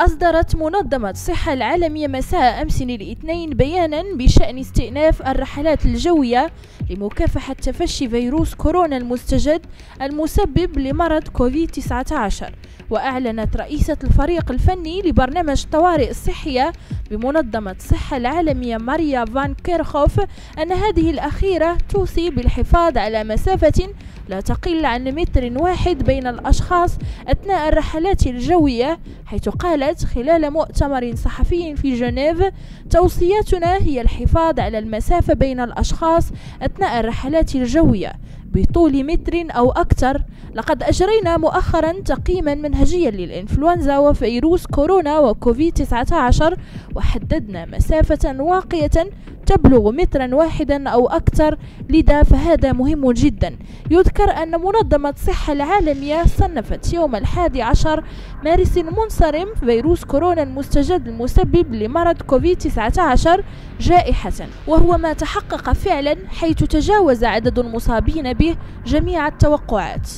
أصدرت منظمة الصحة العالمية مساء أمس الاثنين بيانا بشأن استئناف الرحلات الجوية لمكافحة تفشي فيروس كورونا المستجد المسبب لمرض كوفيد-19 وأعلنت رئيسة الفريق الفني لبرنامج الطوارئ الصحية بمنظمة الصحة العالمية ماريا فان كيرخوف أن هذه الأخيرة توصي بالحفاظ على مسافة لا تقل عن متر واحد بين الأشخاص أثناء الرحلات الجوية حيث قالت خلال مؤتمر صحفي في جنيف. توصياتنا هي الحفاظ على المسافة بين الأشخاص أثناء الرحلات الجوية بطول متر أو أكثر. لقد أجرينا مؤخرا تقييما منهجيا للإنفلونزا وفيروس كورونا وكوفيد 19 وحددنا مسافة واقية تبلغ مترا واحدا أو أكثر لذا فهذا مهم جدا. يذكر أن منظمة الصحة العالمية صنفت يوم الحادي عشر مارس المنصرم فيروس كورونا المستجد المسبب لمرض كوفيد 19 جائحة وهو ما تحقق فعلا حيث تجاوز عدد المصابين به جميع التوقعات.